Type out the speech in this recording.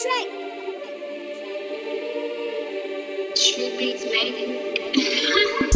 Street Beats made.